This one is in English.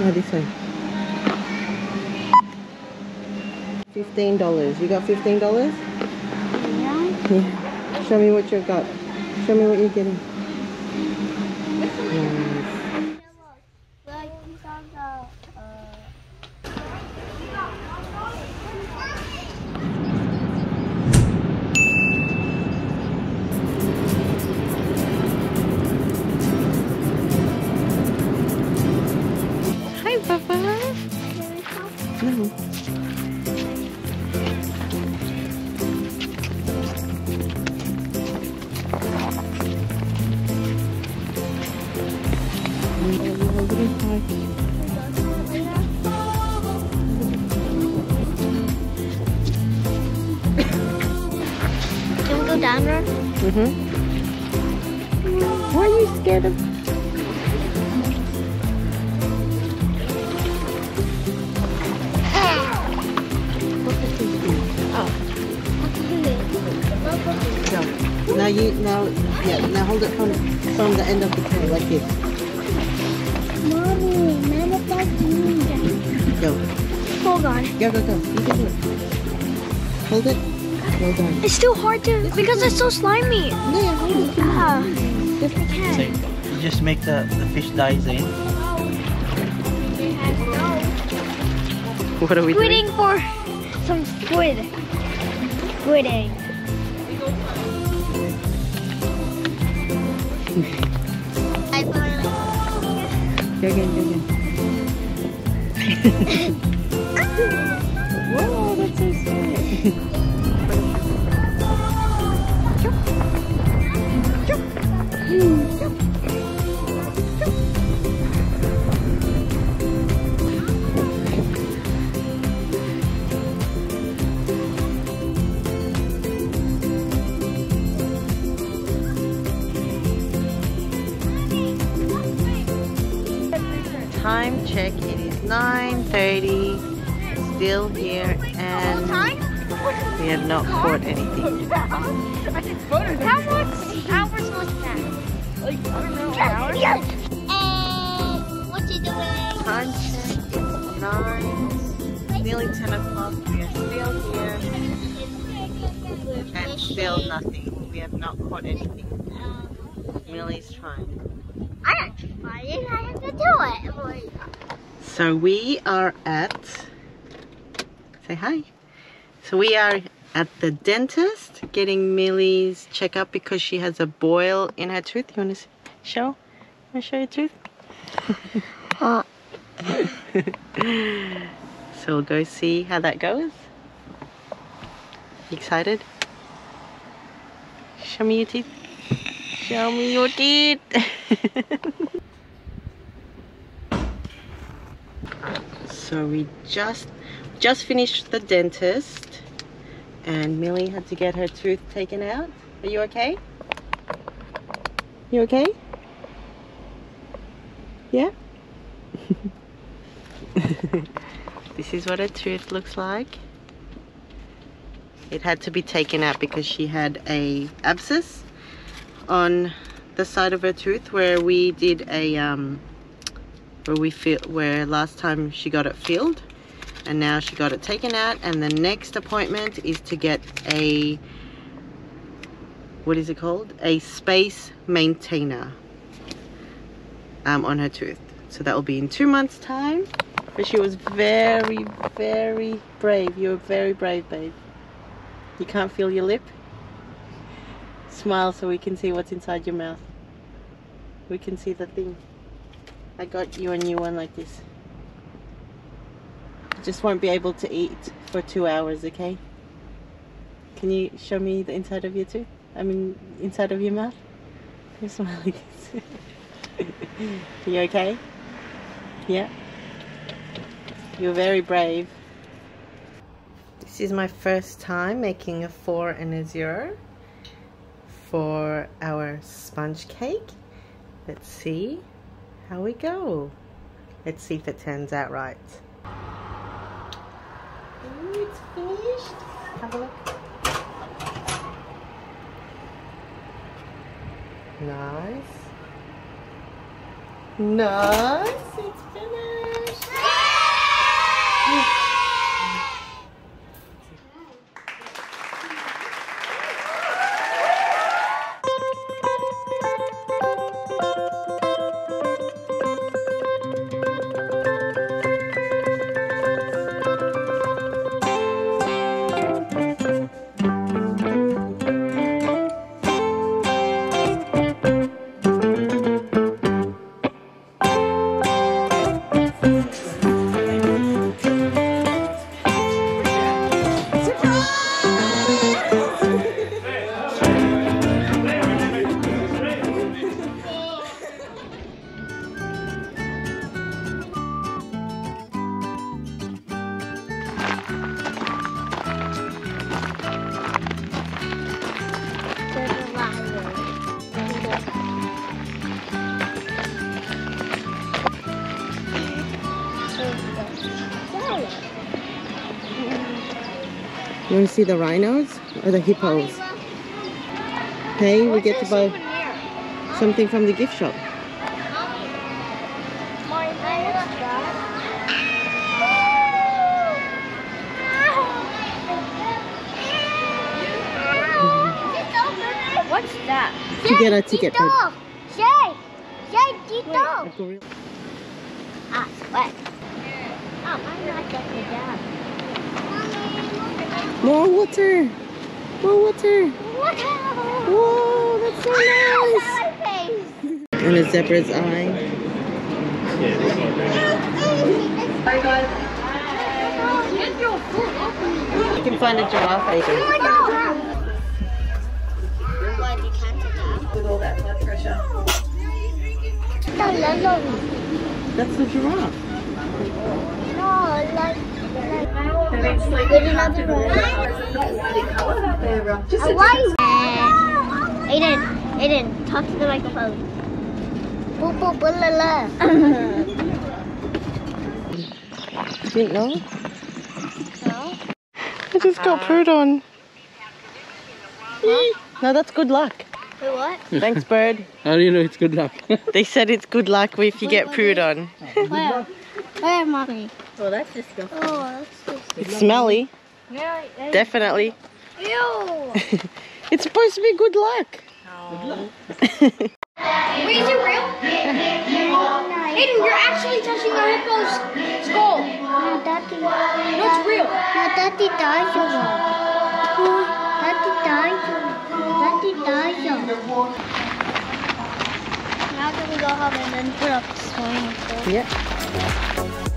This way. Fifteen dollars. You got fifteen dollars? Yeah. Yeah. Show me what you got. Show me what you're getting. Nice. No. Can we go down there? Mm-hmm. Why are you scared of? You now yeah now hold it from from the end of the tail like this. Mommy, manifest me. Go Hold on. go go go. You can do it. Hold it. Well done. It's still hard to because it's so slimy. No, yeah, hold it. Ah, Just- I can't. So you just make the, the fish dies in. What are we doing? Waiting for some squid. Squid egg. Go again, go again. Time check. It is 9:30. Still here, and we have not caught anything. How much hours was that? Like, I don't know, hours? And doing? Time check. It's nine. Nearly 10 o'clock. We are still here, and still nothing. We have not caught anything. Milly's trying. I to find it. I have to do it. So we are at. Say hi. So we are at the dentist getting Milly's checkup because she has a boil in her tooth. You want to show? Want to show your tooth? Uh, so we'll go see how that goes. You excited? Show me your teeth. Show me your teeth. so we just just finished the dentist and Milly had to get her tooth taken out. Are you okay? You okay? Yeah? this is what a tooth looks like. It had to be taken out because she had a abscess on the side of her tooth where we did a um, where we feel where last time she got it filled and now she got it taken out. And the next appointment is to get a what is it called? A space maintainer um, on her tooth. So that will be in two months time. But she was very very brave. You were very brave babe. You can't feel your lip smile so we can see what's inside your mouth we can see the thing I got you a new one like this You just won't be able to eat for two hours, okay? Can you show me the inside of your tooth? I mean, inside of your mouth? You're smiling. you okay? Yeah? You're very brave. This is my first time making a four and a zero for our sponge cake. Let's see how we go. Let's see if it turns out right. Ooh, it's finished. Have a look. Nice. Nice. It's You want to see the rhinos or the hippos? Hey, we get to buy something from the gift shop. What's that? To get a ticket. Dito! Shay! Shay, dito! Ah, sweat. Oh, I'm not getting down. More water. More water. What? Whoa, that's so nice. And a zebra's eye. You can find a giraffe either. With all that blood pressure. That's the giraffe. Ayden, Ayden, talk to the microphone. Boop, boop, boop, la, la. Didn't know? No? I just got pooed on. No, that's good luck. Wait, what? Thanks, bird. How do you know it's good luck? They said it's good luck if you get pooed on. Where? Where, mommy? Oh, that's disgusting. Oh, that's just... It's smelly, Yeah. definitely. Ew! It's supposed to be good luck. Wait, is it real? Ayden, you're actually touching a hippo's skull. No, Daddy. No, it's real. No, Daddy dies Daddy dies Daddy dies Now can we go home and then put up the swimming pool? Yep.